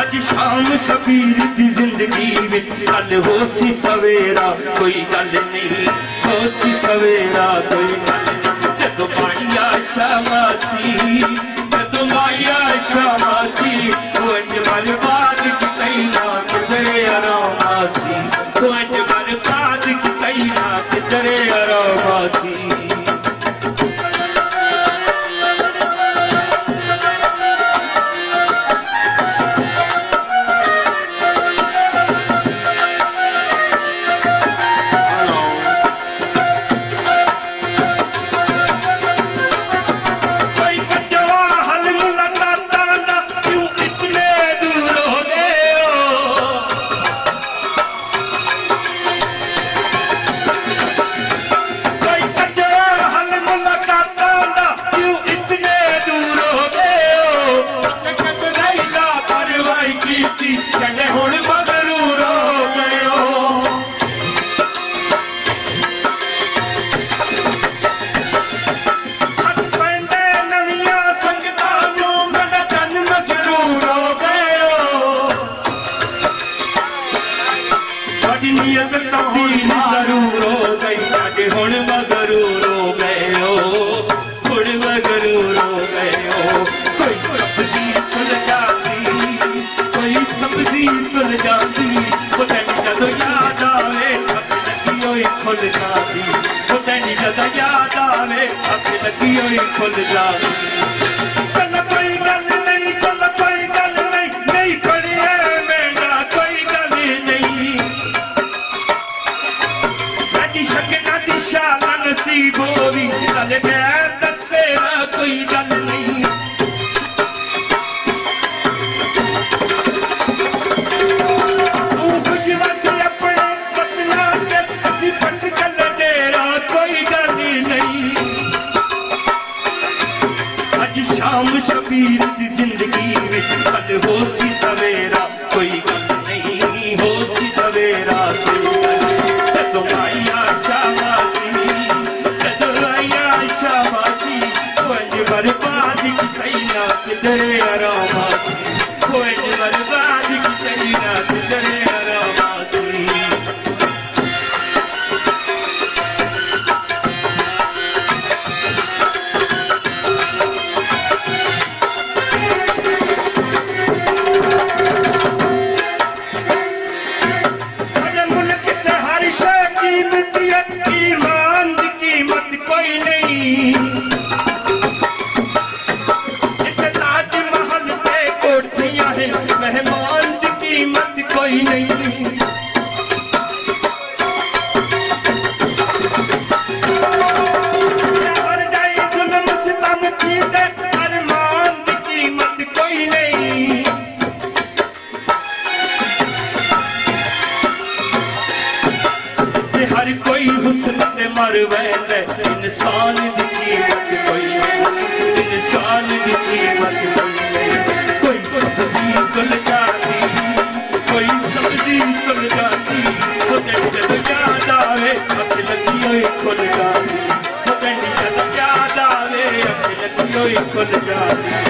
اڄ شام ڇهه زندي هو سويرا ڪوئي هو مائيا شاماسي تون اڄڪلهه پالڪ تائين اسي تون اڄڪلهه پالڪ تائين تري آراماسي ضرور ڪيو پنهنجي نوان سنگتا کل چاپی پتن جدا یادا میں حق لگی ہوئی پھل لالی کل کوئی گل نہیں کل کوئی گل نہیں نہیں پڑھیا میں راما جي هوئي لڳي وئي ڪل جا ڪتي لڳي وئي ڪل جا